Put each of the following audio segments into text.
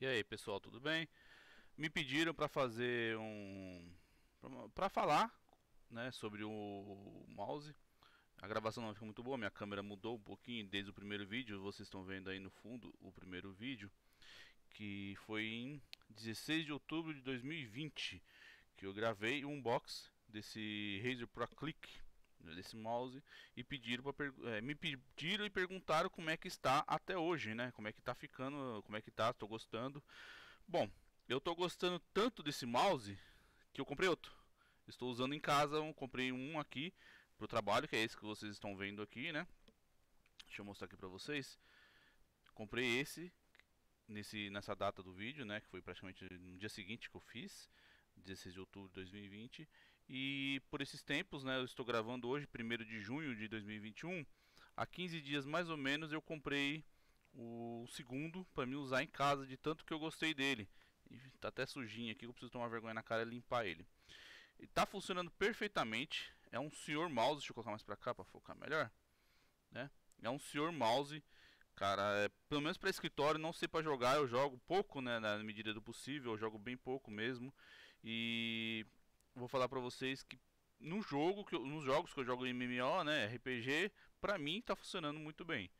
E aí pessoal, tudo bem? Me pediram para fazer um para falar, né, sobre o mouse. A gravação não ficou muito boa, minha câmera mudou um pouquinho desde o primeiro vídeo, vocês estão vendo aí no fundo o primeiro vídeo, que foi em 16 de outubro de 2020, que eu gravei um unbox desse Razer Pro Click desse mouse e pediram para é, me pediram e perguntaram como é que está até hoje, né? Como é que está ficando, como é que tá, estou gostando. Bom, eu estou gostando tanto desse mouse que eu comprei outro. Estou usando em casa, eu comprei um aqui para o trabalho, que é esse que vocês estão vendo aqui, né? Deixa eu mostrar aqui para vocês. Comprei esse nesse nessa data do vídeo, né, que foi praticamente no dia seguinte que eu fiz. 16 de outubro de 2020. E por esses tempos, né, eu estou gravando hoje, 1 de junho de 2021. Há 15 dias mais ou menos eu comprei o segundo para me usar em casa, de tanto que eu gostei dele. E tá até sujinho aqui, eu preciso tomar vergonha na cara e limpar ele. E tá funcionando perfeitamente. É um senhor mouse, deixa eu colocar mais para cá para focar melhor, né? É um senhor mouse Cara, é, pelo menos para escritório, não sei para jogar, eu jogo pouco, né, na medida do possível, eu jogo bem pouco mesmo. E vou falar para vocês que no jogo, que eu, nos jogos que eu jogo MMO, né, RPG, pra mim tá funcionando muito bem.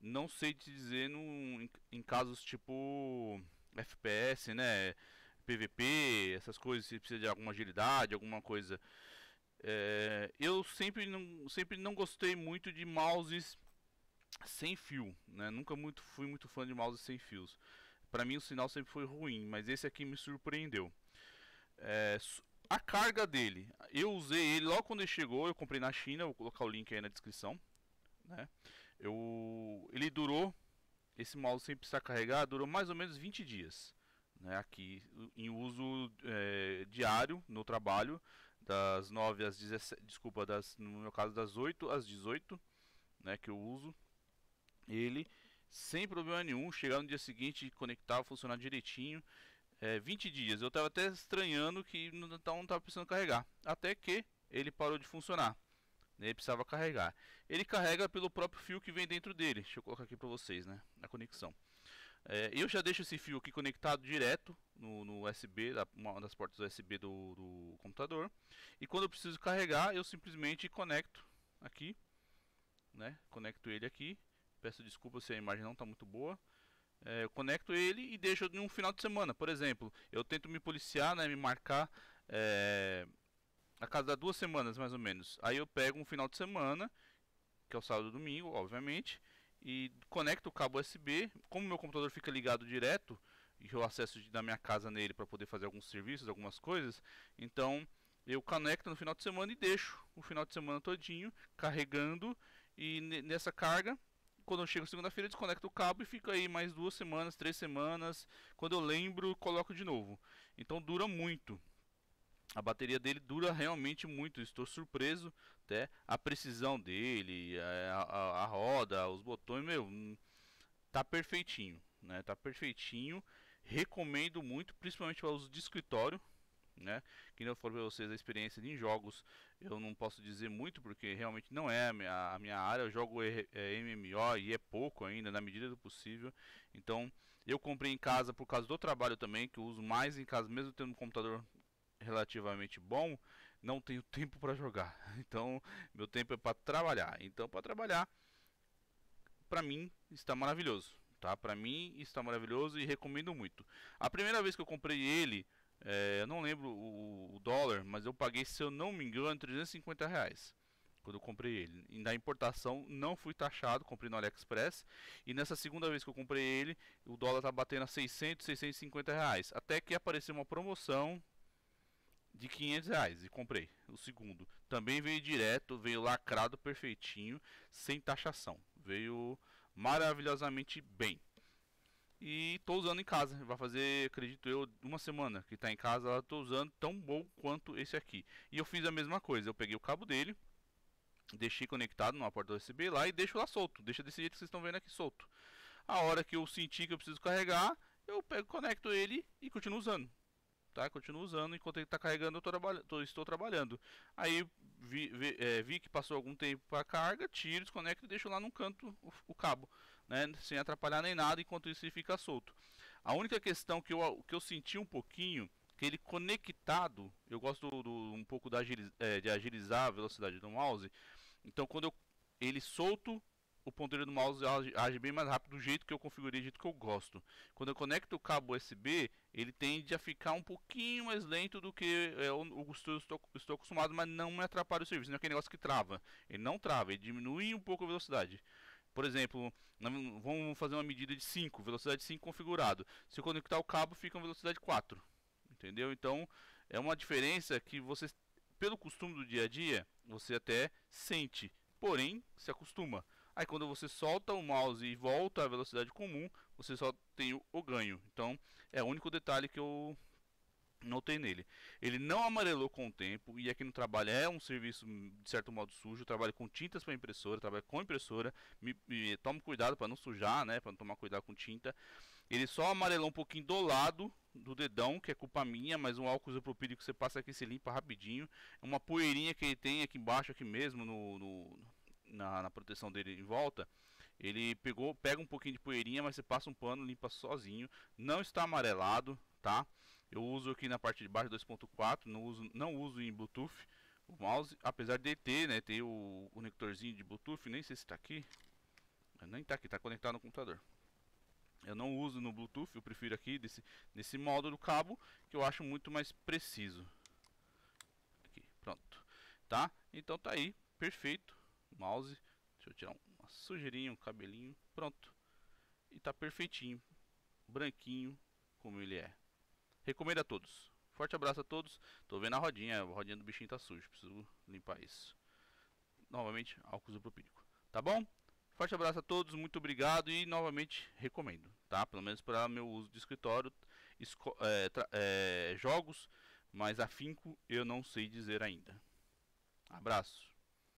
Não sei te dizer no, em, em casos tipo FPS, né, PVP, essas coisas, se precisa de alguma agilidade, alguma coisa. É, eu sempre não, sempre não gostei muito de mouses sem fio, né? Nunca muito fui muito fã de mouse sem fios. Para mim o sinal sempre foi ruim, mas esse aqui me surpreendeu. É, a carga dele, eu usei ele logo quando ele chegou, eu comprei na China, vou colocar o link aí na descrição, né? Eu, ele durou, esse mouse sem precisar carregar, durou mais ou menos 20 dias, né? Aqui em uso é, diário no trabalho, das 9 às 17, desculpa, das, no meu caso das 8 às 18, né? Que eu uso ele sem problema nenhum, chegar no dia seguinte, conectar, funcionar direitinho. É, 20 dias, eu estava até estranhando que não estava precisando carregar, até que ele parou de funcionar. Ele precisava carregar. Ele carrega pelo próprio fio que vem dentro dele. Deixa eu colocar aqui para vocês, né? A conexão. É, eu já deixo esse fio aqui conectado direto no, no USB, uma das portas USB do, do computador. E quando eu preciso carregar, eu simplesmente conecto aqui, né? Conecto ele aqui Peço desculpa se a imagem não está muito boa. É, eu conecto ele e deixo em um final de semana. Por exemplo, eu tento me policiar, né, me marcar é, a cada duas semanas mais ou menos. Aí eu pego um final de semana, que é o sábado e domingo, obviamente, e conecto o cabo USB. Como meu computador fica ligado direto e eu acesso da minha casa nele para poder fazer alguns serviços, algumas coisas, então eu conecto no final de semana e deixo o final de semana todinho carregando e nessa carga quando eu chego segunda-feira, desconecto o cabo e fica aí mais duas semanas, três semanas. Quando eu lembro, coloco de novo. Então dura muito. A bateria dele dura realmente muito. Estou surpreso até a precisão dele, a, a, a roda, os botões, meu, hum, tá perfeitinho, né? Tá perfeitinho. Recomendo muito, principalmente para uso de escritório né? Que não for para vocês a experiência em jogos, eu não posso dizer muito porque realmente não é a minha, a minha área. Eu jogo é, é MMO e é pouco ainda, na medida do possível. Então, eu comprei em casa por causa do trabalho também, que eu uso mais em casa, mesmo tendo um computador relativamente bom, não tenho tempo para jogar. Então, meu tempo é para trabalhar. Então, para trabalhar, para mim está maravilhoso, tá? Para mim está maravilhoso e recomendo muito. A primeira vez que eu comprei ele é, eu não lembro o, o, dólar, mas eu paguei, se eu não me engano, 350 reais quando eu comprei ele. E na importação não fui taxado, comprei no AliExpress. E nessa segunda vez que eu comprei ele, o dólar tá batendo a 600, 650 reais. Até que apareceu uma promoção de 500 reais e comprei o segundo. Também veio direto, veio lacrado perfeitinho, sem taxação. Veio maravilhosamente bem. E tô usando em casa. Vai fazer, acredito eu, uma semana que tá em casa. Tô usando tão bom quanto esse aqui. E eu fiz a mesma coisa. Eu peguei o cabo dele, deixei conectado numa porta USB lá e deixo lá solto. Deixa desse jeito que vocês estão vendo aqui solto. A hora que eu sentir que eu preciso carregar, eu pego, conecto ele e continuo usando. Tá? Continuo usando enquanto ele está carregando, eu tô trabalha tô, estou trabalhando. Aí vi, vi, é, vi, que passou algum tempo para carga, tiro, desconecto e deixo lá no canto o, o cabo. né, sem atrapalhar nem nada, enquanto isso ele fica solto. A única questão que eu, que eu senti um pouquinho, que ele conectado, eu gosto do, do, um pouco da agiliz, é, de agilizar a velocidade do mouse, então quando eu, ele solto, o ponteiro do mouse age bem mais rápido do jeito que eu configurei, do jeito que eu gosto. Quando eu conecto o cabo USB, ele tende a ficar um pouquinho mais lento do que é, eu, eu estou, estou, acostumado, mas não me atrapalha o serviço. Não é aquele negócio que trava. Ele não trava, ele diminui um pouco a velocidade. Por exemplo, vamos fazer uma medida de 5, velocidade 5 configurado. Se eu conectar o cabo, fica uma velocidade 4. Entendeu? Então, é uma diferença que você, pelo costume do dia a dia, você até sente, porém se acostuma. Aí quando você solta o mouse e volta à velocidade comum, você só tem o, ganho. Então é o único detalhe que eu notei nele. Ele não amarelou com o tempo e aqui no trabalho é um serviço de certo modo sujo. Eu trabalho com tintas para impressora, trabalho com impressora. Me, me tomo cuidado para não sujar, né? Para não tomar cuidado com tinta. Ele só amarelou um pouquinho do lado do dedão, que é culpa minha, mas um álcool isopropílico que você passa aqui se limpa rapidinho. Uma poeirinha que ele tem aqui embaixo, aqui mesmo no, no na, na proteção dele em volta, ele pegou, pega um pouquinho de poeirinha, mas você passa um pano, limpa sozinho. Não está amarelado, tá? Eu uso aqui na parte de baixo 2.4, não uso, não uso em Bluetooth o mouse, apesar de ter, né, ter o conectorzinho de Bluetooth, nem sei se está aqui. Nem está aqui, está conectado no computador. Eu não uso no Bluetooth, eu prefiro aqui desse, nesse modo do cabo, que eu acho muito mais preciso. Aqui, pronto. Tá? Então tá aí, perfeito mouse. Deixa eu tirar uma sujeirinha, um cabelinho. Pronto. E tá perfeitinho. Branquinho, como ele é. Recomendo a todos. Forte abraço a todos. Tô vendo a rodinha. A rodinha do bichinho tá suja. Preciso limpar isso. Novamente, álcool isopropílico. Tá bom? Forte abraço a todos. Muito obrigado. E novamente, recomendo. Tá? Pelo menos para meu uso de escritório. É, é, jogos. Mas afinco eu não sei dizer ainda. Abraço.